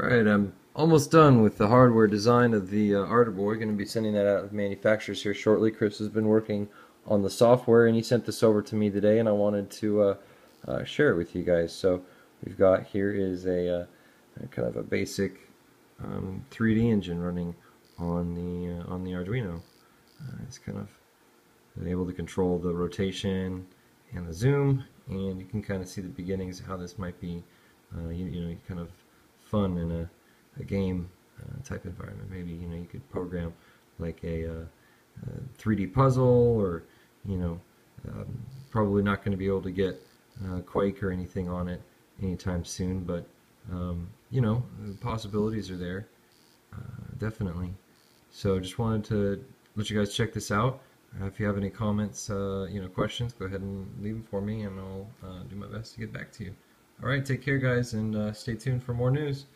Right, I'm almost done with the hardware design of the uh, Arduboy. Going to be sending that out to manufacturers here shortly. Chris has been working on the software, and he sent this over to me today, and I wanted to uh, uh, share it with you guys. So we've got here is a, uh, kind of a basic um, 3D engine running on the uh, on the Arduino. Uh, it's kind of able to control the rotation and the zoom, and you can kind of see the beginnings of how this might be, you, you know, kind of fun in a, a game uh, type environment. Maybe you know you could program like a, a, a 3D puzzle, or you know, um, probably not going to be able to get uh, Quake or anything on it anytime soon, but um, you know, the possibilities are there, uh, definitely. So just wanted to let you guys check this out. Uh, if you have any comments, uh, you know, questions, go ahead and leave them for me, and I'll uh, do my best to get back to you. All right, take care, guys, and uh, stay tuned for more news.